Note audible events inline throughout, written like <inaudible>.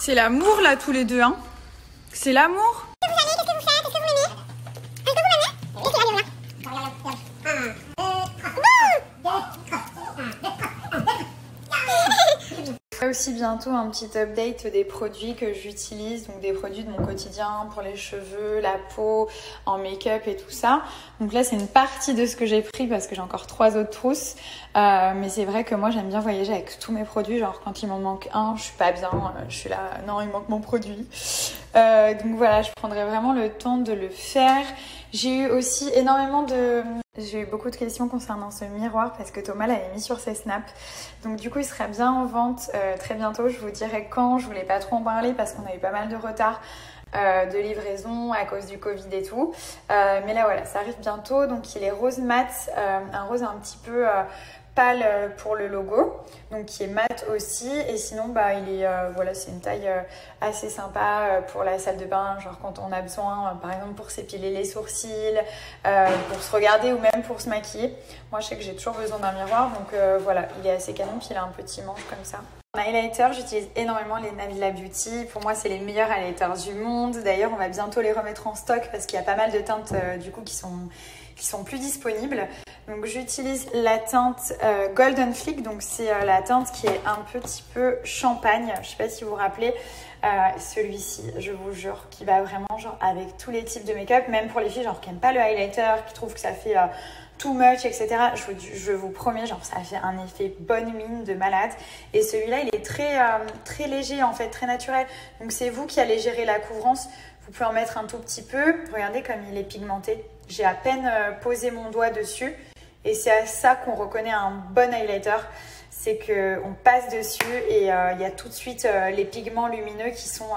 C'est l'amour là tous les deux, hein. C'est l'amour Qu'est-ce que vous allez Qu'est-ce que vous faites Est-ce que vous m'aimez Est-ce que vous m'aimez Et c'est là, aussi bientôt un petit update des produits que j'utilise, donc des produits de mon quotidien pour les cheveux, la peau, en make-up et tout ça. Donc là c'est une partie de ce que j'ai pris parce que j'ai encore trois autres trousses. Euh, mais c'est vrai que moi j'aime bien voyager avec tous mes produits, genre quand il m'en manque un, je suis pas bien, euh, je suis là, non il manque mon produit. Euh, donc voilà, je prendrai vraiment le temps de le faire. J'ai eu aussi énormément de... J'ai eu beaucoup de questions concernant ce miroir parce que Thomas l'avait mis sur ses snaps. Donc du coup, il sera bien en vente euh, très bientôt. Je vous dirai quand. Je voulais pas trop en parler parce qu'on a eu pas mal de retard euh, de livraison à cause du Covid et tout. Euh, mais là, voilà, ça arrive bientôt. Donc il est rose mat, euh, un rose un petit peu euh, pâle euh, pour le logo, donc qui est mat aussi. Et sinon, bah, il est, euh, voilà, c'est une taille euh, assez sympa pour la salle de bain, genre quand on a besoin, par exemple, pour s'épiler les sourcils, pour se regarder ou même pour se maquiller. Moi, je sais que j'ai toujours besoin d'un miroir, donc voilà, il est assez canon, puis il a un petit manche comme ça. En highlighter, j'utilise énormément les Nabila Beauty. Pour moi, c'est les meilleurs highlighters du monde. D'ailleurs, on va bientôt les remettre en stock parce qu'il y a pas mal de teintes du coup qui sont qui sont plus disponibles. Donc j'utilise la teinte euh, Golden Flick, donc c'est euh, la teinte qui est un petit peu champagne. Je sais pas si vous vous rappelez. Euh, celui-ci, je vous jure, qui va vraiment genre avec tous les types de make-up, même pour les filles genre qui aiment pas le highlighter, qui trouvent que ça fait too much, etc. Je vous, je vous promets, genre ça fait un effet bonne mine de malade. Et celui-là, il est très très léger en fait, très naturel. Donc c'est vous qui allez gérer la couvrance. Vous pouvez en mettre un tout petit peu. Regardez comme il est pigmenté. J'ai à peine euh, posé mon doigt dessus. Et c'est à ça qu'on reconnaît un bon highlighter. C'est qu'on passe dessus et euh, il y a tout de suite euh, les pigments lumineux qui, sont,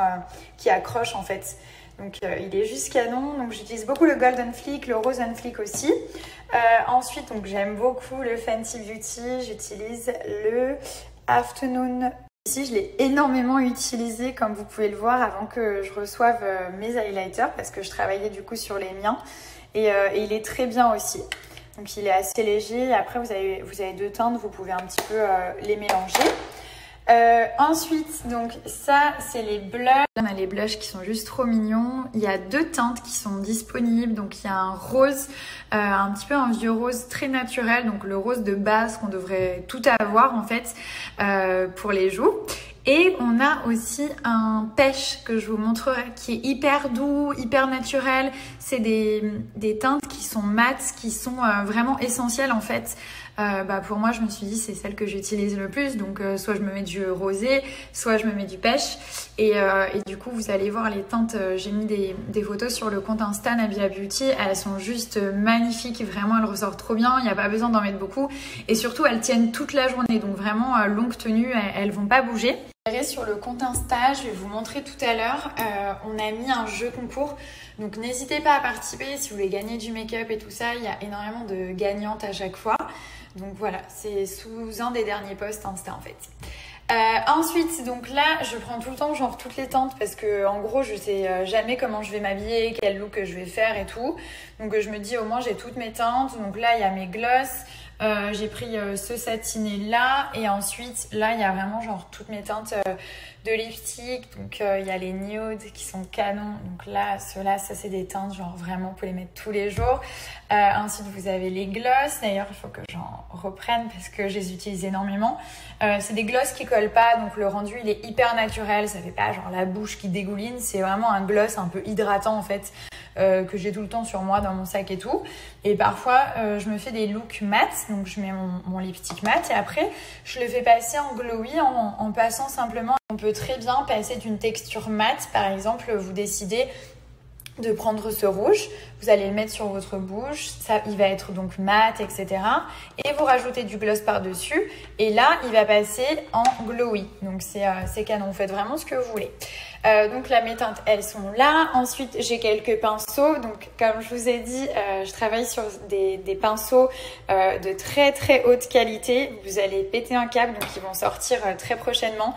qui accrochent en fait. Donc il est juste canon. Donc j'utilise beaucoup le Golden Flick, le Rose and Flick aussi. Ensuite, donc j'aime beaucoup le Fenty Beauty. J'utilise le Afternoon Ici, je l'ai énormément utilisé, comme vous pouvez le voir, avant que je reçoive mes highlighters, parce que je travaillais du coup sur les miens. Et, euh, et il est très bien aussi. Donc il est assez léger. Après, vous avez, vous avez deux teintes, vous pouvez un petit peu euh, les mélanger. Euh, ensuite, donc ça, c'est les blushs. On a les blushs qui sont juste trop mignons. Il y a deux teintes qui sont disponibles. Donc il y a un rose, un petit peu un vieux rose très naturel. Donc le rose de base qu'on devrait tout avoir en fait pour les joues. Et on a aussi un pêche que je vous montrerai qui est hyper doux, hyper naturel. C'est des, des teintes qui sont mates, qui sont euh, vraiment essentielles en fait. Euh, bah pour moi, je me suis dit c'est celle que j'utilise le plus. Donc euh, soit je me mets du rosé, soit je me mets du pêche. Et, euh, et du coup, vous allez voir les teintes. euh, J'ai mis des, des photos sur le compte Insta Nabila Beauty. Elles sont juste magnifiques. Vraiment, elles ressortent trop bien. Il n'y a pas besoin d'en mettre beaucoup. Et surtout, elles tiennent toute la journée. Donc vraiment, euh, longue tenue, elles, elles vont pas bouger. Sur le compte Insta, je vais vous montrer tout à l'heure, euh, on a mis un jeu concours. Donc n'hésitez pas à participer si vous voulez gagner du make-up et tout ça. Il y a énormément de gagnantes à chaque fois. Donc voilà, c'est sous un des derniers posts Insta en fait. Euh, ensuite, donc là, je prends tout le temps genre toutes les teintes parce que en gros, je sais euh, jamais comment je vais m'habiller, quel look je vais faire et tout. Donc je me dis au moins j'ai toutes mes teintes. Donc là, il y a mes gloss. Euh, j'ai pris euh, ce satiné là et ensuite là il y a vraiment genre toutes mes teintes euh, de lipstick. Donc il y a les nudes qui sont canons. Donc là ceux-là ça c'est des teintes genre vraiment pouvez les mettre tous les jours. Ensuite vous avez les gloss d'ailleurs il faut que j'en reprenne parce que je les utilise énormément. C'est des gloss qui collent pas. Donc le rendu il est hyper naturel. Ça fait pas genre la bouche qui dégouline. C'est vraiment un gloss un peu hydratant en fait euh, que j'ai tout le temps sur moi dans mon sac et tout. Et parfois, euh, je me fais des looks mat, donc je mets mon, mon lipstick mat et après, je le fais passer en glowy en, en passant simplement. On peut très bien passer d'une texture mat, par exemple, vous décidez de prendre ce rouge, vous allez le mettre sur votre bouche, ça, il va être donc mat, etc. Et vous rajoutez du gloss par-dessus, et là, il va passer en glowy. Donc c'est euh, canon, vous faites vraiment ce que vous voulez. Euh, donc là, mes teintes, elles sont là. Ensuite, j'ai quelques pinceaux. Donc, comme je vous ai dit, euh, je travaille sur des, des pinceaux euh, de très très haute qualité. Vous allez péter un câble, donc ils vont sortir euh, très prochainement.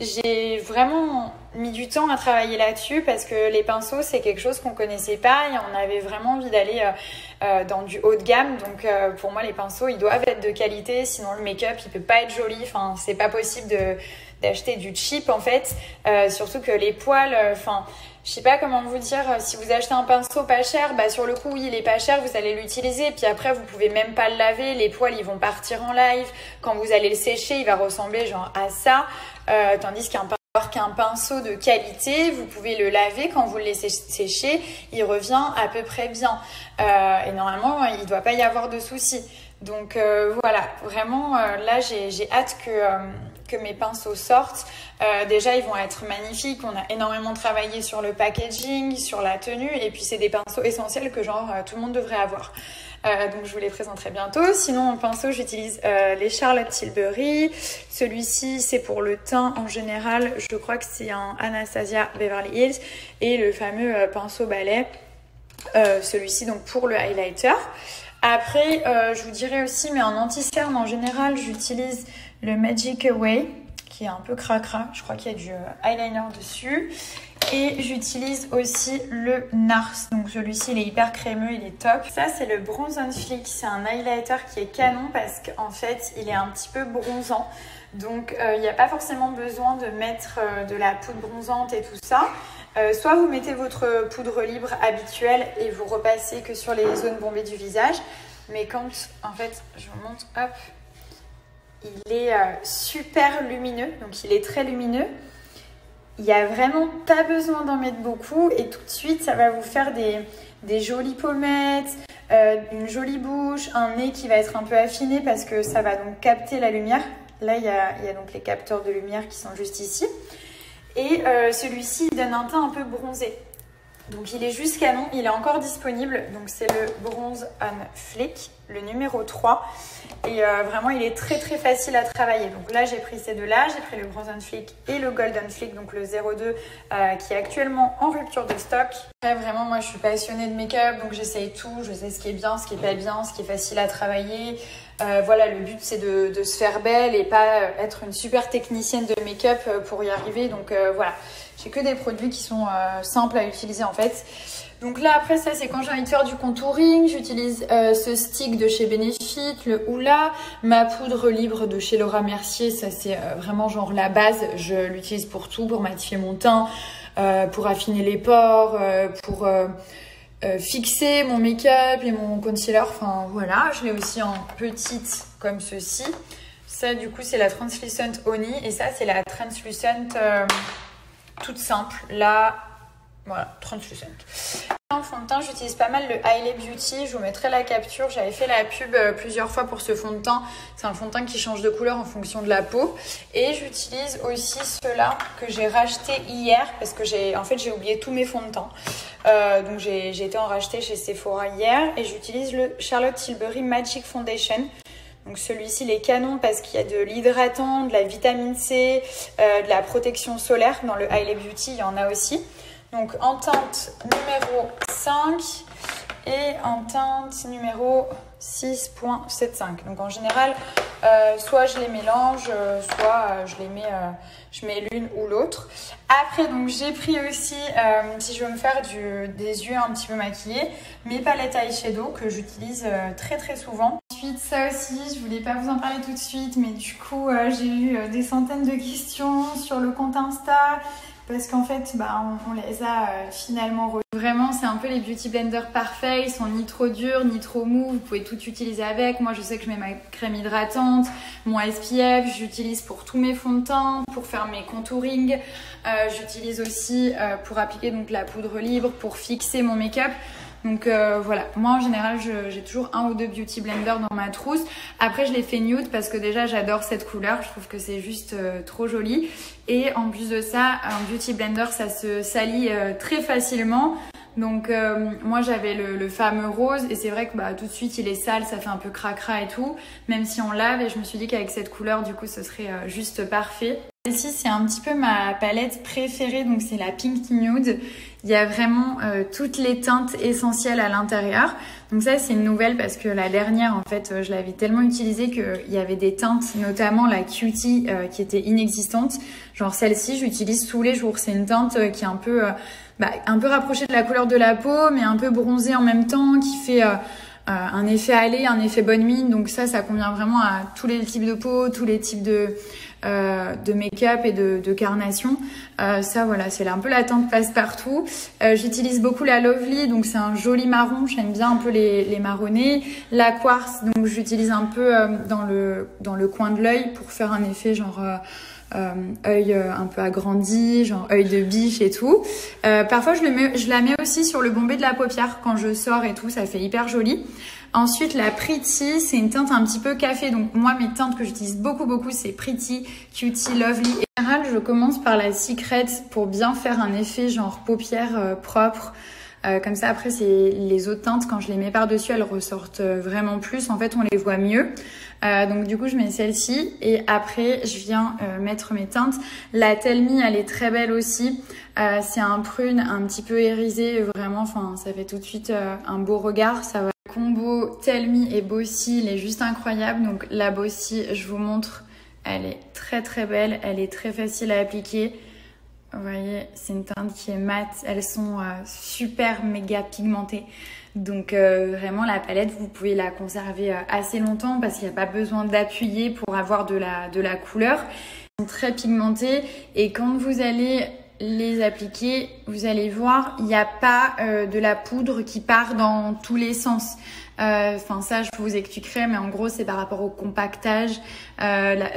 J'ai vraiment mis du temps à travailler là-dessus parce que les pinceaux, c'est quelque chose qu'on connaissait pas et on avait vraiment envie d'aller euh, euh, dans du haut de gamme. Donc, pour moi, les pinceaux, ils doivent être de qualité, sinon le make-up, il peut pas être joli. Enfin, c'est pas possible de d'acheter du cheap en fait. Euh, surtout que les poils, enfin, je sais pas comment vous dire, si vous achetez un pinceau pas cher, bah sur le coup, oui, il est pas cher, vous allez l'utiliser. Puis après, vous pouvez même pas le laver. Les poils, ils vont partir en live. Quand vous allez le sécher, il va ressembler genre à ça. Euh, tandis qu'un qu'un pinceau de qualité, vous pouvez le laver quand vous le laissez sécher, il revient à peu près bien. Euh, et normalement, il doit pas y avoir de soucis. Donc euh, voilà, vraiment, euh, là, j'ai hâte que, euh, que mes pinceaux sortent. déjà, ils vont être magnifiques. On a énormément travaillé sur le packaging, sur la tenue. Et puis, c'est des pinceaux essentiels que genre tout le monde devrait avoir. Euh, donc je vous les présenterai bientôt. Sinon en pinceau j'utilise euh, les Charlotte Tilbury. Celui-ci c'est pour le teint en général. Je crois que c'est un Anastasia Beverly Hills. Et le fameux euh, pinceau balai. Celui-ci donc pour le highlighter. Après je vous dirais aussi mais en anti-cerne en général j'utilise le Magic Away qui est un peu cracra. Je crois qu'il y a du eyeliner dessus. Et j'utilise aussi le NARS. Donc celui-ci, il est hyper crémeux, il est top. Ça, c'est le Bronze on Flick. C'est un highlighter qui est canon parce qu'en fait, il est un petit peu bronzant. Donc euh, il n'y a pas forcément besoin de mettre euh, de la poudre bronzante et tout ça. Euh, soit vous mettez votre poudre libre habituelle et vous repassez que sur les zones bombées du visage. Mais quand, en fait, je vous montre, hop, il est super lumineux. Donc il est très lumineux il n'y a vraiment pas besoin d'en mettre beaucoup et tout de suite ça va vous faire des, jolies pommettes, euh, une jolie bouche, un nez qui va être un peu affiné parce que ça va donc capter la lumière. Là il y a, donc les capteurs de lumière qui sont juste ici. Et euh, celui-ci donne un teint un peu bronzé. Donc il est juste canon, il est encore disponible. Donc c'est le Bronze on Flick, le numéro 3. Et euh, vraiment, il est très très facile à travailler. Donc là, j'ai pris ces deux-là. J'ai pris le Bronze Flick et le Golden Flick, donc le 02, euh, qui est actuellement en rupture de stock. Après, vraiment, moi, je suis passionnée de make-up, donc j'essaye tout. Je sais ce qui est bien, ce qui est pas bien, ce qui est facile à travailler. Euh, voilà, le but, c'est de, se faire belle et pas être une super technicienne de make-up pour y arriver. Donc voilà, j'ai que des produits qui sont simples à utiliser en fait. Donc là, après ça, c'est quand j'ai envie de faire du contouring. J'utilise euh, ce stick de chez Benefit, le Oula. Ma poudre libre de chez Laura Mercier, ça c'est euh, vraiment genre la base. Je l'utilise pour tout, pour matifier mon teint, euh, pour affiner les pores, pour fixer mon make-up et mon concealer. Enfin voilà, je l'ai aussi en petite comme ceci. Ça, du coup, c'est la Translucent Honey. Et ça, c'est la Translucent toute simple. Là, voilà, 38 cents. En fond de teint, j'utilise pas mal le Hailey Beauty. Je vous mettrai la capture. J'avais fait la pub euh, plusieurs fois pour ce fond de teint. C'est un fond de teint qui change de couleur en fonction de la peau. Et j'utilise aussi ceux-là que j'ai racheté hier parce que j'ai en fait j'ai oublié tous mes fonds de teint. Euh, donc j'ai été en racheter chez Sephora hier et j'utilise le Charlotte Tilbury Magic Foundation. Donc celui-ci, il est canon parce qu'il y a de l'hydratant, de la vitamine C, euh, de la protection solaire. Dans le Hailey Beauty, il y en a aussi. Donc en teinte numéro 5 et en teinte numéro 6.75. Donc en général, euh, soit je les mélange, euh, soit je les mets, je mets l'une ou l'autre. Après, donc j'ai pris aussi, si je veux me faire des yeux un petit peu maquillés, mes palettes eyeshadow que j'utilise très très souvent. Ça aussi, je voulais pas vous en parler tout de suite, mais du coup, j'ai eu des centaines de questions sur le compte Insta parce qu'en fait, bah, on, les a euh, finalement Vraiment, c'est un peu les beauty blenders parfaits. Ils sont ni trop durs, ni trop mous. Vous pouvez tout utiliser avec. Moi, je sais que je mets ma crème hydratante, mon SPF. J'utilise pour tous mes fonds de teint, pour faire mes contouring. Euh, j'utilise aussi euh, pour appliquer donc la poudre libre, pour fixer mon make-up. Donc euh, voilà, moi en général j'ai toujours un ou deux beauty blenders dans ma trousse. Après je les fais nude parce que déjà j'adore cette couleur, je trouve que c'est juste euh, trop joli. Et en plus de ça, un beauty blender ça se salit euh, très facilement. Donc moi j'avais le, fameux rose et c'est vrai que bah, tout de suite il est sale, ça fait un peu cracra et tout, même si on lave et je me suis dit qu'avec cette couleur du coup ce serait juste parfait. Ici c'est un petit peu ma palette préférée, donc c'est la Pink Nude. Il y a vraiment euh, toutes les teintes essentielles à l'intérieur. Donc ça, c'est une nouvelle parce que la dernière, en fait, euh, je l'avais tellement utilisée qu'il y avait des teintes, notamment la Cutie, euh, qui était inexistante. Genre celle-ci, j'utilise tous les jours. C'est une teinte qui est un peu, bah, un peu rapprochée de la couleur de la peau, mais un peu bronzée en même temps, qui fait... un effet aller, un effet bonne mine. Donc ça, ça convient vraiment à tous les types de peau, tous les types de, euh, de make-up et de, carnation. Euh, ça, voilà, c'est un peu la teinte passe-partout. Euh, J'utilise beaucoup la Lovely, donc c'est un joli marron. J'aime bien un peu les, les marronnés. La Quartz, donc j'utilise un peu dans, le, dans le coin de l'œil pour faire un effet genre... Œil un peu agrandi, genre œil de biche et tout. Parfois, je, le je la mets aussi sur le bombé de la paupière quand je sors et tout, ça fait hyper joli. Ensuite, la Pretty, c'est une teinte un petit peu café. Donc moi, mes teintes que j'utilise beaucoup, beaucoup, c'est Pretty, Cutie, Lovely. En général, je commence par la Secret pour bien faire un effet genre paupière euh, propre. Euh, comme ça, après, c'est les autres teintes, quand je les mets par-dessus, elles ressortent vraiment plus. En fait, on les voit mieux. Euh, donc du coup, je mets celle-ci et après, je viens euh, mettre mes teintes. La Tell Me, elle est très belle aussi. Euh, c'est un prune un petit peu irisé, vraiment, enfin, ça fait tout de suite euh, un beau regard. Ça va. Combo Tell Me et Bossy, il est juste incroyable. Donc la Bossy, je vous montre, elle est très très belle, elle est très facile à appliquer. Vous voyez, c'est une teinte qui est mate. Elles sont euh, super méga pigmentées. Donc euh, vraiment la palette, vous pouvez la conserver euh, assez longtemps parce qu'il n'y a pas besoin d'appuyer pour avoir de la, de la couleur. Elles sont très pigmentées et quand vous allez les appliquer, vous allez voir, il n'y a pas euh, de la poudre qui part dans tous les sens. Enfin, ça, je vous expliquerai, mais en gros, c'est par rapport au compactage, euh, la,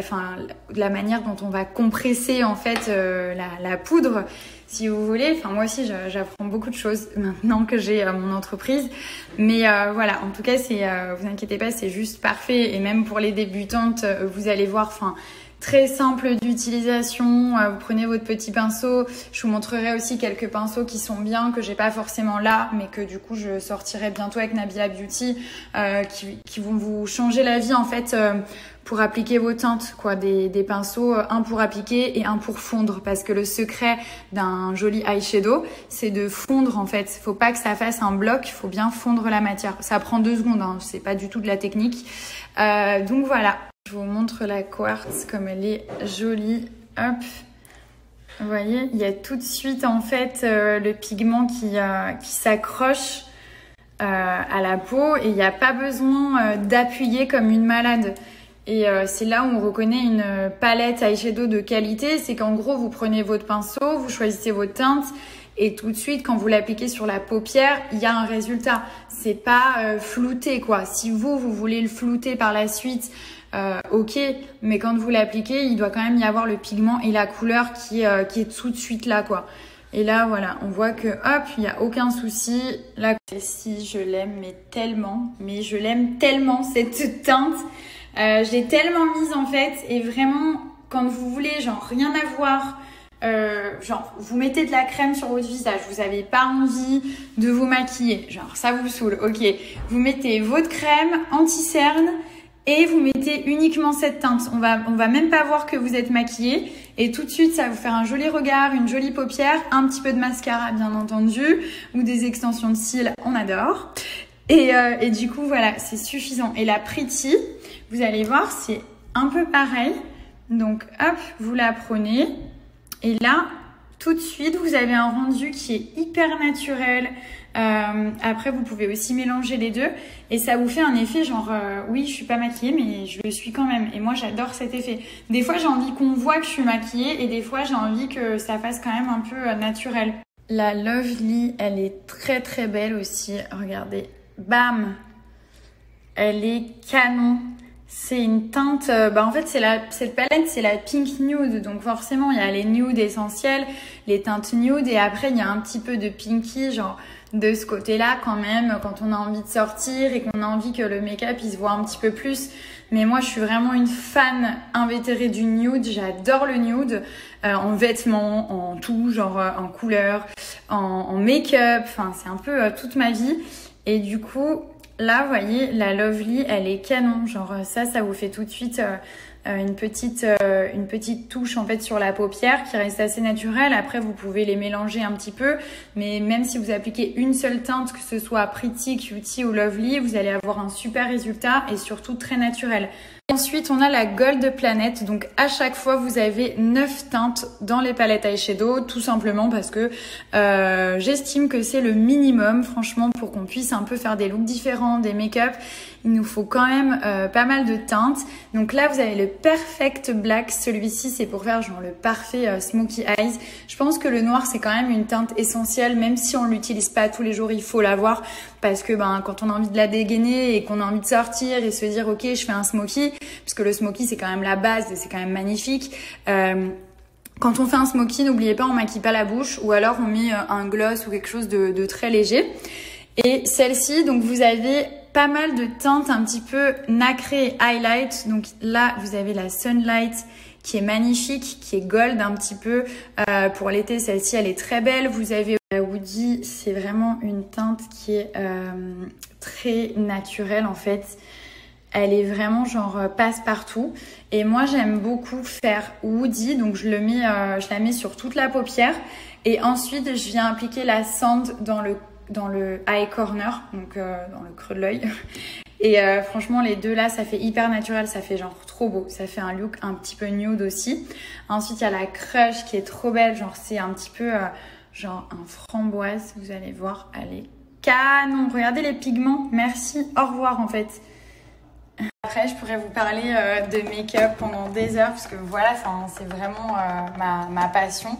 la manière dont on va compresser en fait euh, la, poudre, si vous voulez. Enfin, moi aussi, j'apprends beaucoup de choses <laughs> maintenant que j'ai euh, mon entreprise. Mais euh, voilà, en tout cas, c'est, vous inquiétez pas, c'est juste parfait. Et même pour les débutantes, vous allez voir, enfin très simple d'utilisation. Euh, vous prenez votre petit pinceau. Je vous montrerai aussi quelques pinceaux qui sont bien, que j'ai pas forcément là, mais que du coup je sortirai bientôt avec Nabila Beauty, euh, qui, vont vous changer la vie en fait. Euh, pour appliquer vos teintes, quoi, des, pinceaux, un pour appliquer et un pour fondre, parce que le secret d'un joli eyeshadow, c'est de fondre en fait. Faut pas que ça fasse un bloc, faut bien fondre la matière. Ça prend deux secondes, hein, c'est pas du tout de la technique. Donc voilà, je vous montre la quartz comme elle est jolie. Hop. Vous voyez, il y a tout de suite en fait euh, le pigment qui, euh, qui s'accroche euh, à la peau et il n'y a pas besoin d'appuyer comme une malade. Et c'est là où on reconnaît une palette eyeshadow de qualité, c'est qu'en gros vous prenez votre pinceau, vous choisissez vos teintes et tout de suite quand vous l'appliquez sur la paupière, il y a un résultat. C'est pas flouté quoi. Si vous vous voulez le flouter par la suite euh, ok, mais quand vous l'appliquez, il doit quand même y avoir le pigment et la couleur qui, euh, est tout de suite là, quoi. Et là, voilà, on voit que, hop, il n'y a aucun souci. Là, si je l'aime, mais tellement, mais je l'aime tellement, cette teinte. Euh, je l'ai tellement mise, en fait, et vraiment, quand vous voulez, genre, rien à voir, euh, genre, vous mettez de la crème sur votre visage, vous n'avez pas envie de vous maquiller, genre, ça vous saoule, ok. Vous mettez votre crème anti-cerne, et vous mettez uniquement cette teinte. On va, on va même pas voir que vous êtes maquillé et tout de suite ça va vous faire un joli regard, une jolie paupière, un petit peu de mascara bien entendu ou des extensions de cils, on adore. Et, euh, et du coup voilà, c'est suffisant. Et la Pretty, vous allez voir, c'est un peu pareil. Donc hop, vous la prenez et là tout de suite vous avez un rendu qui est hyper naturel, euh, après, vous pouvez aussi mélanger les deux et ça vous fait un effet genre euh, oui, je suis pas maquillée mais je le suis quand même. Et moi, j'adore cet effet. Des fois, j'ai envie qu'on voit que je suis maquillée et des fois, j'ai envie que ça fasse quand même un peu euh, naturel. La Lovely, elle est très très belle aussi. Regardez, bam, elle est canon. C'est une teinte, bah en fait c'est la cette palette c'est la pink nude donc forcément il y a les nudes essentiels, les teintes nude et après il y a un petit peu de pinky genre de ce côté-là quand même quand on a envie de sortir et qu'on a envie que le make-up il se voit un petit peu plus. Mais moi je suis vraiment une fan invétérée du nude, j'adore le nude euh, en vêtements, en tout, genre euh, en couleur, en, make-up, enfin c'est un peu euh, toute ma vie. Et du coup là voyez la Lovely elle est canon, genre ça ça vous fait tout de suite une petite euh, une petite touche en fait sur la paupière qui reste assez naturelle. Après vous pouvez les mélanger un petit peu, mais même si vous appliquez une seule teinte, que ce soit Pretty, Cutie ou Lovely, vous allez avoir un super résultat et surtout très naturel. Ensuite, on a la Gold Planet. Donc, à chaque fois, vous avez 9 teintes dans les palettes eyeshadow, tout simplement parce que euh, j'estime que c'est le minimum, franchement, pour qu'on puisse un peu faire des looks différents, des make-up. Il nous faut quand même euh, pas mal de teintes. Donc là, vous avez le Perfect Black. Celui-ci, c'est pour faire genre le parfait euh, Smoky Eyes. Je pense que le noir, c'est quand même une teinte essentielle. Même si on l'utilise pas tous les jours, il faut l'avoir. Parce que ben, quand on a envie de la dégainer et qu'on a envie de sortir et se dire, ok, je fais un smoky, puisque le smoky, c'est quand même la base et c'est quand même magnifique. Euh, quand on fait un smoky, n'oubliez pas, on maquille pas la bouche ou alors on met un gloss ou quelque chose de très léger. Et celle-ci, donc vous avez pas mal de teintes un petit peu nacrées highlight. Donc là, vous avez la Sunlight qui est magnifique, qui est gold un petit peu. Euh, pour l'été, celle-ci, elle est très belle. Vous avez la Woody, c'est vraiment une teinte qui est euh, très naturelle en fait. Elle est vraiment genre euh, passe-partout. Et moi, j'aime beaucoup faire Woody, donc je, je la mets sur toute la paupière. Et ensuite, je viens appliquer la sand dans le dans le eye corner, donc euh, dans le creux de l'œil. <laughs> Et euh, franchement, les deux là, ça fait hyper naturel, ça fait genre trop beau. Ça fait un look un petit peu nude aussi. Ensuite, il y a la crush qui est trop belle, genre c'est un petit peu euh, genre un framboise. Vous allez voir, elle est canon. Regardez les pigments. Merci, au revoir en fait. Après, je pourrais vous parler de make-up pendant des heures parce que voilà, c'est vraiment ma, ma passion.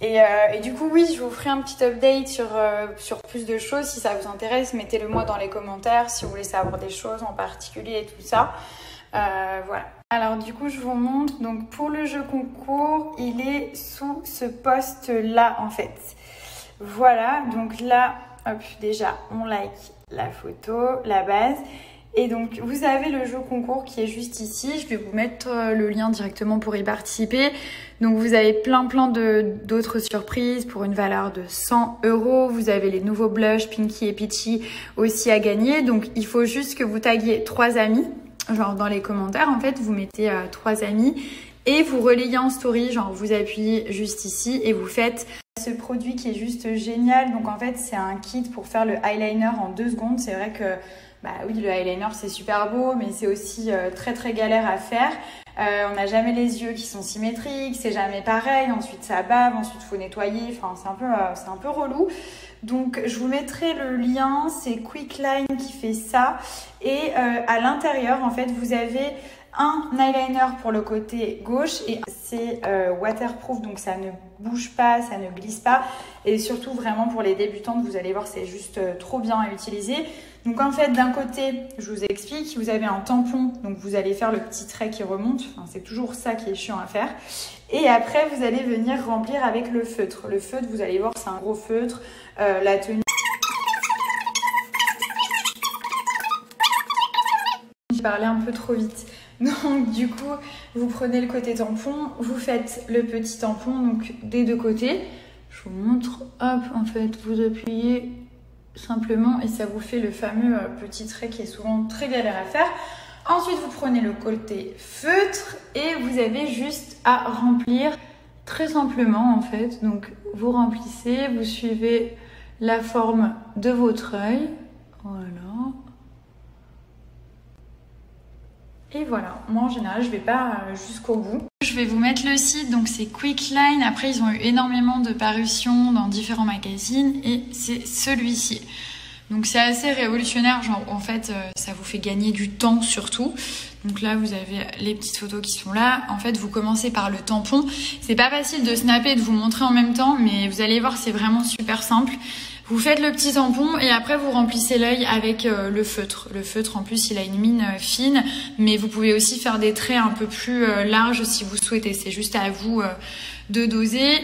Et, euh, et, du coup, oui, je vous ferai un petit update sur, euh, sur plus de choses. Si ça vous intéresse, mettez-le moi dans les commentaires si vous voulez savoir des choses en particulier et tout ça. Euh, voilà. Alors du coup, je vous montre. Donc pour le jeu concours, il est sous ce poste-là en fait. Voilà, donc là, hop, déjà, on like la photo, la base. Et donc, vous avez le jeu concours qui est juste ici. Je vais vous mettre euh, le lien directement pour y participer. Donc, vous avez plein, plein d'autres surprises pour une valeur de 100 euros. Vous avez les nouveaux blushs Pinky et Peachy aussi à gagner. Donc, il faut juste que vous taguiez trois amis. Genre, dans les commentaires, en fait, vous mettez euh, trois amis et vous relayez en story. Genre, vous appuyez juste ici et vous faites ce produit qui est juste génial. Donc, en fait, c'est un kit pour faire le eyeliner en deux secondes. C'est vrai que bah oui, le eyeliner c'est super beau, mais c'est aussi euh, très très galère à faire. Euh, on n'a jamais les yeux qui sont symétriques, c'est jamais pareil. Ensuite ça bave, ensuite faut nettoyer. Enfin c'est un peu euh, c'est un peu relou. Donc je vous mettrai le lien. C'est Quickline qui fait ça. Et à l'intérieur en fait vous avez un eyeliner pour le côté gauche et c'est waterproof donc ça ne bouge pas, ça ne glisse pas et surtout vraiment pour les débutantes vous allez voir c'est juste trop bien à utiliser. Donc en fait, d'un côté, je vous explique, vous avez un tampon, donc vous allez faire le petit trait qui remonte. C'est toujours ça qui est chiant à faire. Et après, vous allez venir remplir avec le feutre. Le feutre, vous allez voir, c'est un gros feutre. Euh, la tenue. J'ai parlé un peu trop vite. <laughs> Donc du coup, vous prenez le côté tampon, vous faites le petit tampon, donc des deux côtés. Je vous montre, hop, en fait, vous appuyez simplement et ça vous fait le fameux euh, petit trait qui est souvent très galère à faire. Ensuite, vous prenez le côté feutre et vous avez juste à remplir très simplement en fait. Donc, vous remplissez, vous suivez la forme de votre œil. Voilà. Et voilà, moi en général je vais pas euh, jusqu'au bout. Je vais vous mettre le site, donc c'est Quickline. Après ils ont eu énormément de parutions dans différents magazines et c'est celui-ci. Donc c'est assez révolutionnaire, genre en fait euh, ça vous fait gagner du temps surtout. Donc là vous avez les petites photos qui sont là. En fait vous commencez par le tampon. C'est pas facile de snapper et de vous montrer en même temps, mais vous allez voir c'est vraiment super simple. Vous faites le petit tampon et après vous remplissez l'œil avec euh, le feutre. Le feutre en plus il a une mine euh, fine mais vous pouvez aussi faire des traits un peu plus euh, larges si vous souhaitez. C'est juste à vous de doser.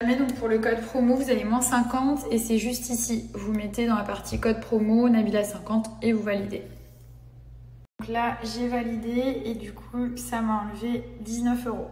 Donc pour le code promo vous avez moins 50 et c'est juste ici. Vous mettez dans la partie code promo Nabila 50 et vous validez. Donc là j'ai validé et du coup ça m'a enlevé 19 euros.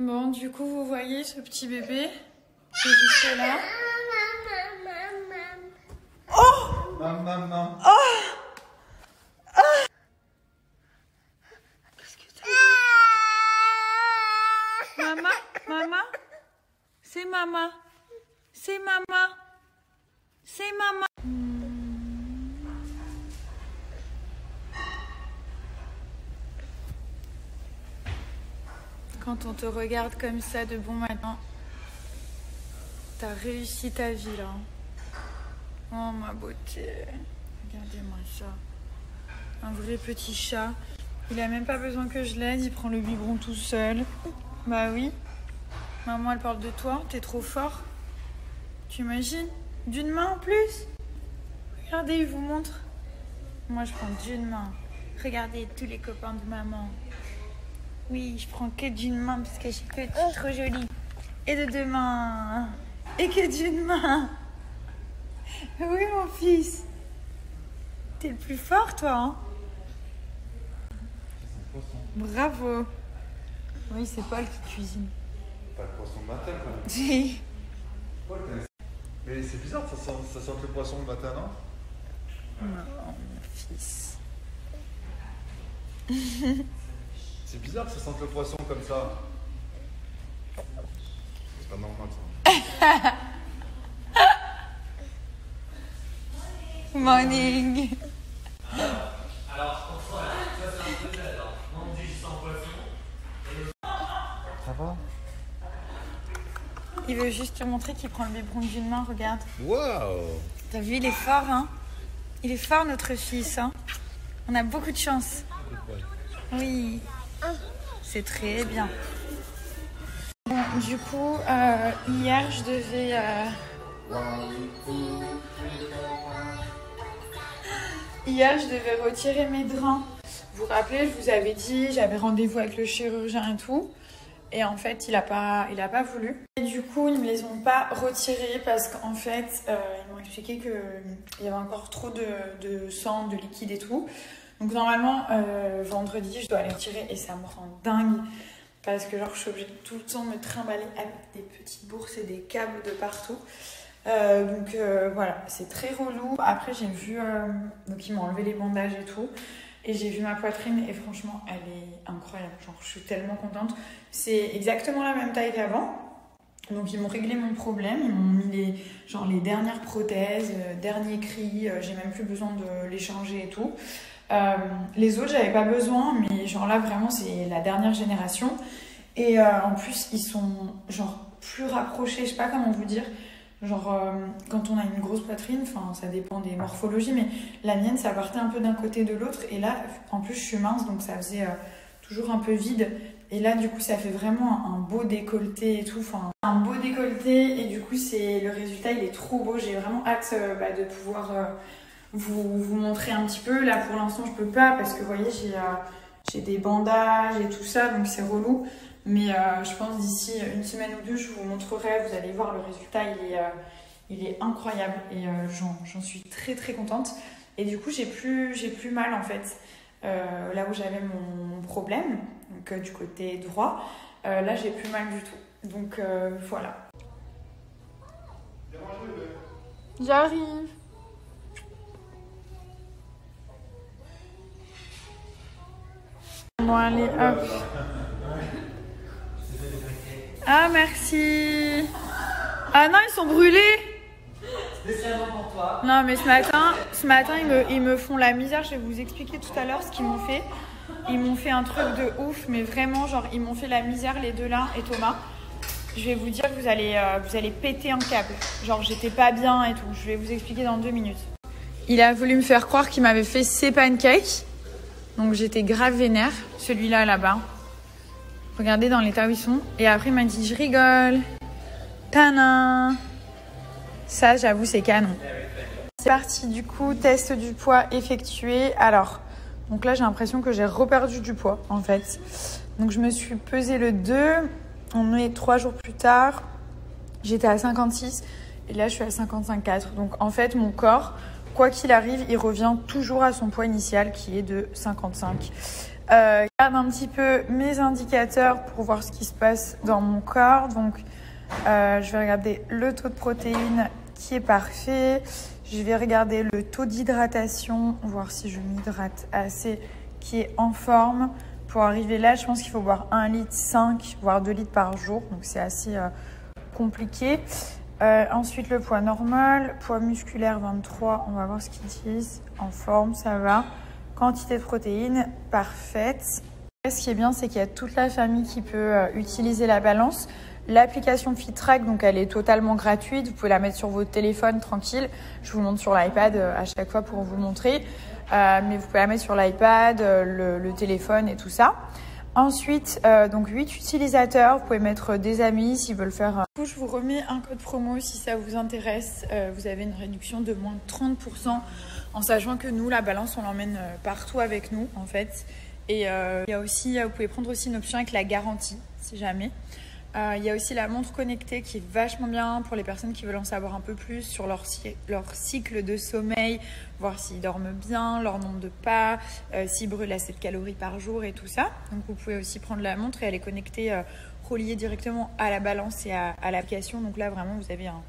Bon, du coup, vous voyez ce petit bébé qui est juste là. Oh Maman, maman. Qu'est-ce que t'as Maman Maman C'est maman C'est maman Quand on te regarde comme ça de bon matin, t'as réussi ta vie là. Oh ma beauté. Regardez-moi ça. Un vrai petit chat. Il a même pas besoin que je l'aide, il prend le biberon tout seul. Bah oui. Maman, elle parle de toi, t'es trop fort. Tu imagines D'une main en plus? Regardez, il vous montre. Moi, je prends d'une main. Regardez tous les copains de maman. Oui, je prends que d'une main parce que je suis petite, trop jolie. Et de deux mains. Et que d'une main. Oui, mon fils. T'es le plus fort, toi. Hein Bravo. Oui, c'est Paul qui cuisine. Pas le poisson le matin quand même. Si. Paul, t'as- Mais c'est bizarre, ça sent, ça sent le poisson le matin, non? Non, mon fils. <laughs> C'est bizarre que ça sente le poisson comme ça. C'est pas normal ça. <laughs> Morning. Ça va? Il veut juste te montrer qu'il prend le biberon d'une main, regarde. Waouh T'as vu, il est fort, hein? Il est fort, notre fils, hein? On a beaucoup de chance. Oui. C'est très bien. Bon, du coup, euh, hier, je devais... euh, Hier, je devais retirer mes drains. Vous vous rappelez, je vous avais dit, j'avais rendez-vous avec le chirurgien et tout. Et en fait, il a pas, il a pas voulu. Et du coup, ils me les ont pas retirés parce qu'en fait, euh, ils m'ont expliqué que il y avait encore trop de sang, de liquide et tout. Donc normalement, euh, vendredi, je dois les retirer et ça me rend dingue parce que genre, je suis obligée de tout le temps me trimballer avec des petites bourses et des câbles de partout. Euh, donc euh, voilà, c'est très relou. Après, j'ai vu, donc ils m'ont enlevé les bandages et tout. Et j'ai vu ma poitrine et franchement, elle est incroyable. Genre, je suis tellement contente. C'est exactement la même taille qu'avant. Donc, ils m'ont réglé mon problème. Ils m'ont mis les, genre, les dernières prothèses, euh, derniers cris. j'ai même plus besoin de les changer et tout. Euh, les autres, j'avais pas besoin. Mais genre là, vraiment, c'est la dernière génération. Et euh, en plus, ils sont genre plus rapprochés. Je sais pas comment vous dire. Genre, euh, quand on a une grosse poitrine, ça dépend des morphologies, mais la mienne, ça partait un peu d'un côté de l'autre. Et là, en plus, je suis mince, donc ça faisait toujours un peu vide. Et là, du coup, ça fait vraiment un beau décolleté et tout. Enfin, un beau décolleté. Et du coup, c'est le résultat, il est trop beau. J'ai vraiment hâte bah, de pouvoir vous, vous montrer un petit peu. Là, pour l'instant, je peux pas parce que, vous voyez, j'ai euh, j'ai des bandages et tout ça, donc c'est relou. Mais euh, je pense d'ici une semaine ou deux, je vous montrerai. Vous allez voir, le résultat, il est, euh, il est incroyable. Et euh, j'en j'en suis très très contente. Et du coup, j'ai plus, j'ai plus mal en fait. Euh, là où j'avais mon, mon problème, donc euh, du côté droit, euh, là j'ai plus mal du tout. Donc euh, voilà. J'arrive. Bon allez, hop. Ah merci. Ah non, ils sont brûlés. Spécialement pour toi. Non, mais ce matin, ce matin ils, me, ils me font la misère. Je vais vous expliquer tout à l'heure ce qu'ils m'ont fait. Ils m'ont fait un truc de ouf, mais vraiment, genre, ils m'ont fait la misère, les deux là et Thomas. Je vais vous dire que vous allez, euh, vous allez péter un câble. Genre, j'étais pas bien et tout. Je vais vous expliquer dans deux minutes. Il a voulu me faire croire qu'il m'avait fait ses pancakes. Donc, j'étais grave vénère. Celui-là, là-bas. Regardez dans l'état où ils sont. Et après, il m'a dit Je rigole. Tana. Ça, j'avoue, c'est canon. C'est parti, du coup, test du poids effectué. Alors, donc là, j'ai l'impression que j'ai reperdu du poids, en fait. Donc, je me suis pesé le 2. On est trois jours plus tard. J'étais à 56 et là, je suis à 55,4. Donc, en fait, mon corps, quoi qu'il arrive, il revient toujours à son poids initial qui est de 55. Euh, je regarde un petit peu mes indicateurs pour voir ce qui se passe dans mon corps. Donc, euh, je vais regarder le taux de protéines qui est parfait. Je vais regarder le taux d'hydratation, voir si je m'hydrate assez, qui est en forme. Pour arriver là, je pense qu'il faut boire 1 litre 5, voire 2 litres par jour. Donc c'est assez euh, compliqué. Euh, ensuite, le poids normal, poids musculaire 23, on va voir ce qu'ils disent. En forme, ça va. Quantité de protéines, parfaite. Ce qui est bien, c'est qu'il y a toute la famille qui peut euh, utiliser la balance. L'application FitTrack, donc elle est totalement gratuite. Vous pouvez la mettre sur votre téléphone tranquille. Je vous montre sur l'iPad à chaque fois pour vous montrer. Euh, mais vous pouvez la mettre sur l'iPad, euh, le, le, téléphone et tout ça. Ensuite, euh, donc 8 utilisateurs, vous pouvez mettre des amis s'ils veulent faire. Du coup, je vous remets un code promo si ça vous intéresse. Euh, vous avez une réduction de moins de 30% en sachant que nous, la balance, on l'emmène euh, partout avec nous en fait. Et il y a aussi, vous pouvez prendre aussi une option avec la garantie si jamais. Euh, il y a aussi la montre connectée qui est vachement bien pour les personnes qui veulent en savoir un peu plus sur leur, cycle de sommeil, voir s'ils dorment bien, leur nombre de pas, euh, s'ils brûlent assez de calories par jour et tout ça. Donc vous pouvez aussi prendre la montre et elle est connectée, euh, reliée directement à la balance et à, l'application. Donc là vraiment vous avez un,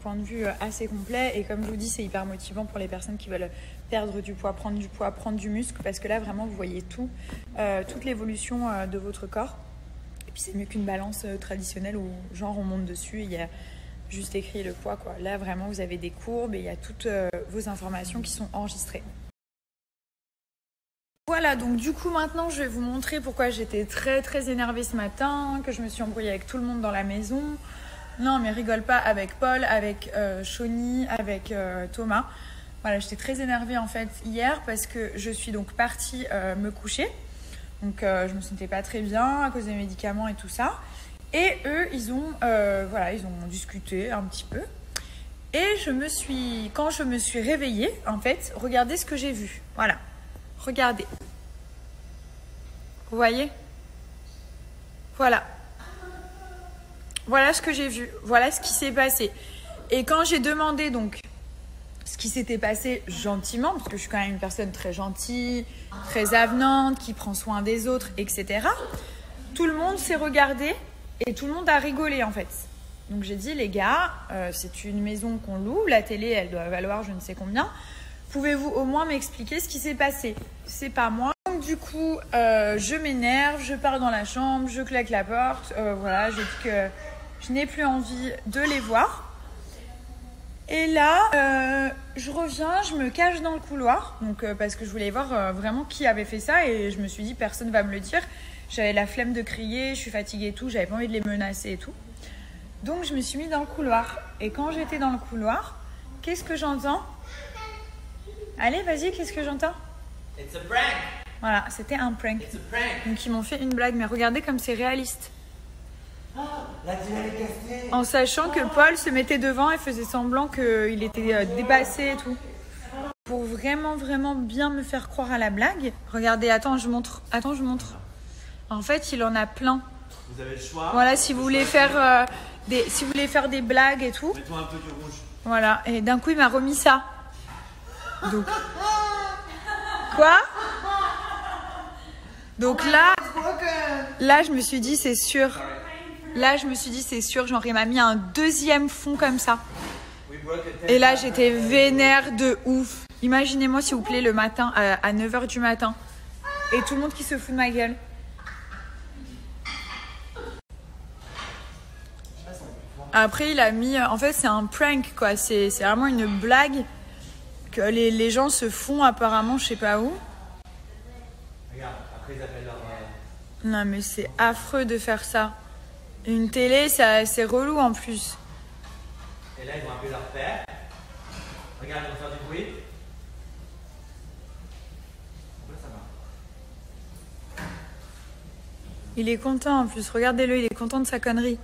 point de vue assez complet et comme je vous dis c'est hyper motivant pour les personnes qui veulent perdre du poids, prendre du poids, prendre du muscle parce que là vraiment vous voyez tout, toute l'évolution de votre corps puis c'est mieux qu'une balance euh, traditionnelle où genre on monte dessus et il y a juste écrit le poids quoi. Là vraiment vous avez des courbes et il y a toutes euh, vos informations qui sont enregistrées. Voilà, donc du coup maintenant je vais vous montrer pourquoi j'étais très très énervée ce matin, que je me suis embrouillée avec tout le monde dans la maison. Non mais rigole pas avec Paul, avec euh, avec euh, Thomas. Voilà, j'étais très énervée en fait hier parce que je suis donc partie me coucher. Donc euh, je me sentais pas très bien à cause des médicaments et tout ça. Et eux, ils ont, euh, voilà, ils ont discuté un petit peu. Et je me suis, quand je me suis réveillée, en fait, regardez ce que j'ai vu. Voilà, regardez. Vous voyez? Voilà. Voilà ce que j'ai vu. Voilà ce qui s'est passé. Et quand j'ai demandé donc ce qui s'était passé gentiment, parce que je suis quand même une personne très gentille, très avenante, qui prend soin des autres, etc. Tout le monde s'est regardé et tout le monde a rigolé en fait. Donc j'ai dit les gars, euh, c'est une maison qu'on loue, la télé elle doit valoir je ne sais combien. Pouvez-vous au moins m'expliquer ce qui s'est passé? C'est pas moi. Donc du coup, euh, je m'énerve, je pars dans la chambre, je claque la porte. Euh, voilà, je dis que je n'ai plus envie de les voir. Et là, euh, je reviens, je me cache dans le couloir, donc euh, parce que je voulais voir euh, vraiment qui avait fait ça et je me suis dit personne va me le dire. J'avais la flemme de crier, je suis fatiguée et tout, j'avais pas envie de les menacer et tout. Donc je me suis mis dans le couloir. Et quand j'étais dans le couloir, qu'est-ce que j'entends? Allez, vas-y, qu'est-ce que j'entends? It's a prank. Voilà, c'était un prank. It's a prank. Donc ils m'ont fait une blague, mais regardez comme c'est réaliste. La télé elle est cassée. En sachant que Paul se mettait devant et faisait semblant qu'il était euh, dépassé et tout. Pour vraiment, vraiment bien me faire croire à la blague, regardez, attends, je montre. Attends, je montre. En fait, il en a plein. Vous avez le choix. Voilà, si vous voulez faire euh, des, si vous voulez faire des blagues et tout. Mets-toi un peu du rouge. Voilà. Et d'un coup, il m'a remis ça. Donc. Quoi? Donc là, là, je me suis dit, c'est sûr. Là, je me suis dit, c'est sûr, genre, il m'a mis un deuxième fond comme ça. Et là, j'étais vénère de ouf. Imaginez-moi, s'il vous plaît, le matin, à, à 9h du matin. Et tout le monde qui se fout de ma gueule. Après, il a mis. En fait, c'est un prank, quoi. C'est vraiment une blague que les, les gens se font apparemment, je sais pas où. Regarde, après ils appellent leur. euh, Non, mais c'est affreux de faire ça. Une télé, c'est relou en plus. Et là, ils vont appeler leur père. Regarde, ils vont faire du bruit. Là, ça marche. Il est content en plus. Regardez-le, il est content de sa connerie.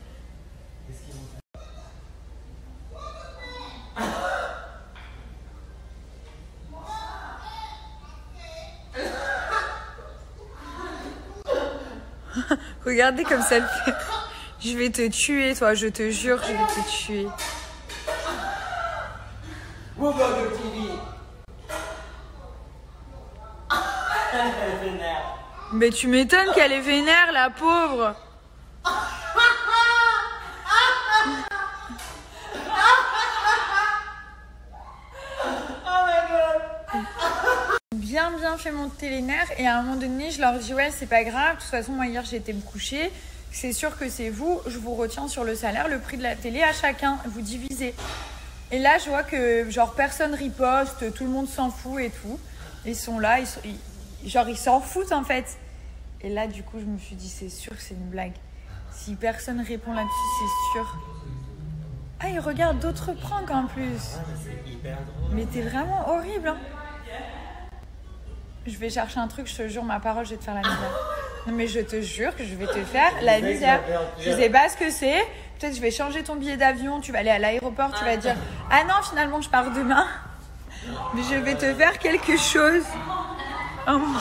<laughs> Regardez comme ça le fait. Je vais te tuer, toi, je te jure, je vais te tuer. Mais tu m'étonnes qu'elle est vénère, la pauvre. Bien bien fait monter les nerfs et à un moment donné je leur dis ouais c'est pas grave de toute façon moi hier j'étais me coucher c'est sûr que c'est vous. Je vous retiens sur le salaire, le prix de la télé à chacun. Vous divisez. Et là, je vois que, genre, personne riposte. Tout le monde s'en fout et tout. Ils sont là. Ils sont- genre, ils s'en foutent, en fait. Et là, du coup, je me suis dit C'est sûr que c'est une blague. Si personne répond là-dessus, c'est sûr. Ah, ils regardent d'autres pranks en plus. Mais t'es vraiment horrible, hein. Je vais chercher un truc, je te jure, ma parole, je vais te faire la misère. Non, mais je te jure que je vais te faire la misère. Je sais pas ce que c'est. Peut-être je vais changer ton billet d'avion, tu vas aller à l'aéroport, tu vas dire Ah non, finalement, je pars demain. Mais je vais te faire quelque chose. Oh mon-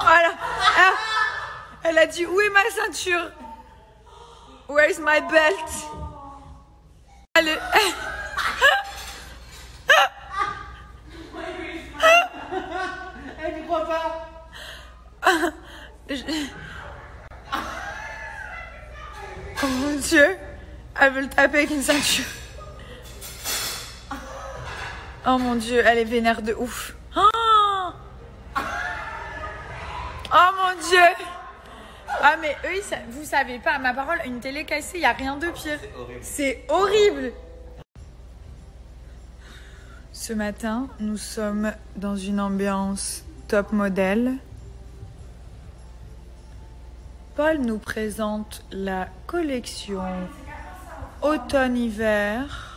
Voilà. Ah, elle a dit Où est ma ceinture? Where's my belt? Elle est- Elle n'y croit pas. Je- Oh mon dieu, elle veut le taper avec une ceinture. Oh mon dieu, elle est vénère de ouf. Oh, Oh mon dieu. Ah mais eux, ils vous savez pas, ma parole, une télé cassée, il y a rien de pire. horrible. C'est horrible. Ce matin, nous sommes dans une ambiance top modèle. Paul nous présente la collection automne-hiver.